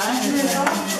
是。